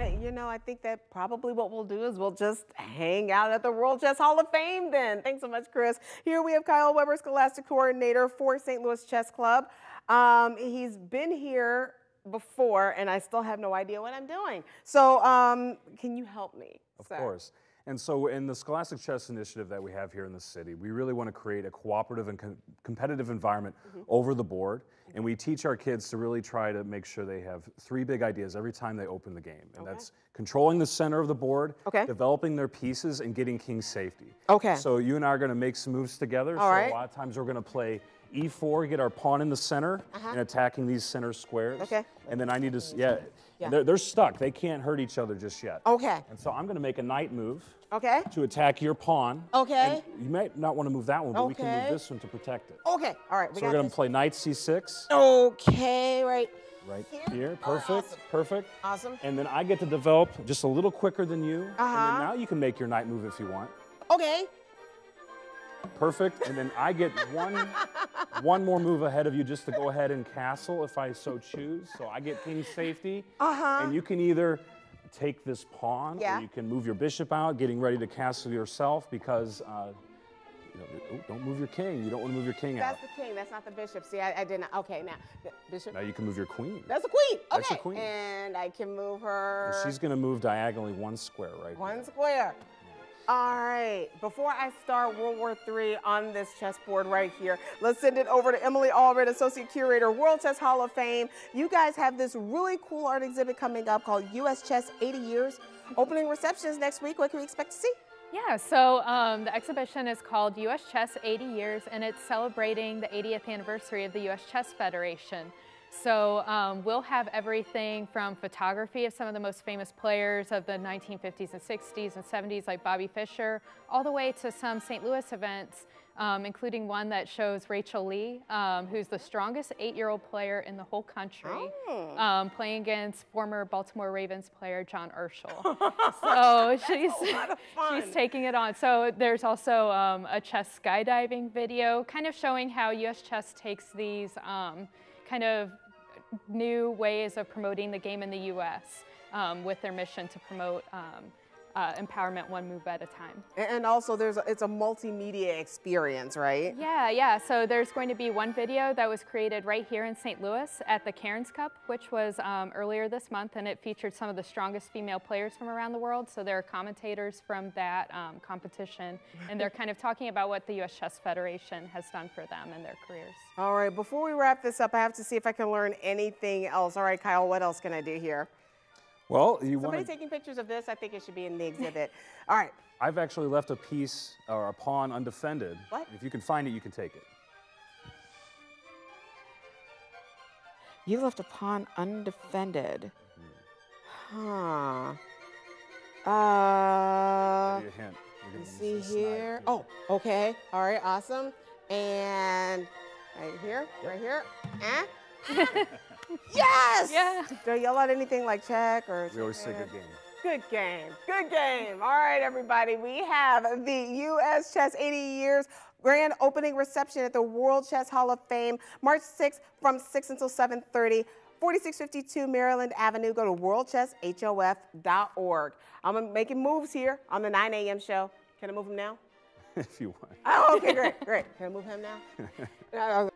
Hey, you know, I think that probably what we'll do is we'll just hang out at the World Chess Hall of Fame then. Thanks so much, Chris. Here we have Kyle Weber, Scholastic Coordinator for St. Louis Chess Club. Um, he's been here before, and I still have no idea what I'm doing. So, um, can you help me? Of sir? course. And so, in the Scholastic Chess Initiative that we have here in the city, we really want to create a cooperative and com competitive environment mm -hmm. over the board. And we teach our kids to really try to make sure they have three big ideas every time they open the game. And okay. that's controlling the center of the board, okay. developing their pieces, and getting king safety. Okay. So, you and I are going to make some moves together. All so, right. a lot of times we're going to play e4, get our pawn in the center, uh -huh. and attacking these center squares. Okay. And then I need to, yeah, yeah. They're, they're stuck. They can't hurt each other just yet. Okay. And so I'm going to make a knight move. Okay. To attack your pawn. Okay. And you might not want to move that one, but okay. we can move this one to protect it. Okay. All right. We so we're going to play knight c6. Okay. Right. Right here. here. Perfect. Oh, awesome. Perfect. Awesome. And then I get to develop just a little quicker than you. Uh -huh. And now you can make your knight move if you want. Okay. Perfect. And then I get one one more move ahead of you just to go ahead and castle if I so choose. So I get king safety. Uh-huh. And you can either take this pawn yeah. or you can move your bishop out, getting ready to castle yourself because uh, you know, oh, don't move your king. You don't want to move your king That's out. That's the king. That's not the bishop. See, I, I didn't. Okay, now bishop. Now you can move your queen. That's a queen. Okay. That's a queen. And I can move her. And she's going to move diagonally one square right One here. square. All right, before I start World War III on this chessboard right here, let's send it over to Emily Allred, Associate Curator, World Chess Hall of Fame. You guys have this really cool art exhibit coming up called U.S. Chess 80 Years. Opening receptions next week. What can we expect to see? Yeah, so um, the exhibition is called U.S. Chess 80 Years, and it's celebrating the 80th anniversary of the U.S. Chess Federation. So um, we'll have everything from photography of some of the most famous players of the 1950s and 60s and 70s like Bobby Fischer, all the way to some St. Louis events, um, including one that shows Rachel Lee, um, who's the strongest eight-year-old player in the whole country, oh. Um, playing against former Baltimore Ravens player John Urschel. so she's, she's taking it on. So there's also um, a chess skydiving video kind of showing how U.S. Chess takes these um, kind of new ways of promoting the game in the U.S. Um, with their mission to promote um, uh, empowerment one move at a time. And also there's a, it's a multimedia experience, right? Yeah, yeah. So there's going to be one video that was created right here in St. Louis at the Cairns Cup, which was um, earlier this month, and it featured some of the strongest female players from around the world. So there are commentators from that um, competition, and they're kind of talking about what the U.S. Chess Federation has done for them and their careers. All right, before we wrap this up, I have to see if I can learn anything else. All right, Kyle, what else can I do here? Well, you Somebody wanna... taking pictures of this? I think it should be in the exhibit. All right. I've actually left a piece or a pawn undefended. What? If you can find it, you can take it. You left a pawn undefended. Huh. Uh. Give you a hint. You see here. Oh, okay. All right, awesome. And right here, yep. right here. Eh? Yes! Yeah. Do you yell out anything like check or? We always say good game. Good game. Good game. All right, everybody. We have the U.S. Chess 80 Years grand opening reception at the World Chess Hall of Fame, March 6th from 6 until 7.30. 4652 Maryland Avenue. Go to worldchesshof.org. I'm making moves here on the 9 a.m. show. Can I move him now? if you want. Oh, okay, great, great. Can I move him now?